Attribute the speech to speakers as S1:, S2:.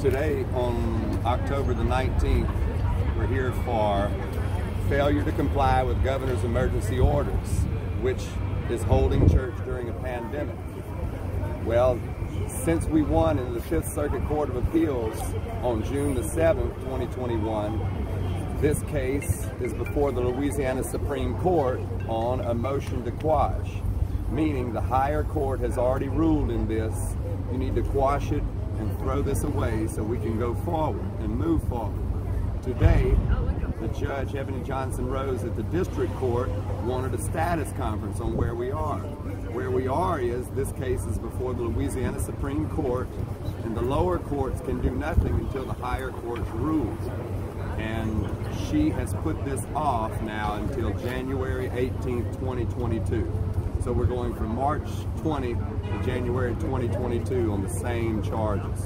S1: Today, on October the 19th, we're here for failure to comply with governor's emergency orders, which is holding church during a pandemic. Well, since we won in the Fifth Circuit Court of Appeals on June the 7th, 2021, this case is before the Louisiana Supreme Court on a motion to quash, meaning the higher court has already ruled in this. You need to quash it and throw this away so we can go forward and move forward. Today, the judge, Eboni Johnson Rose at the district court, wanted a status conference on where we are. Where we are is this case is before the Louisiana Supreme Court, and the lower courts can do nothing until the higher courts rule. And she has put this off now until January 18th, 2022. So we're going from March 20 to January 2022 on the same charges.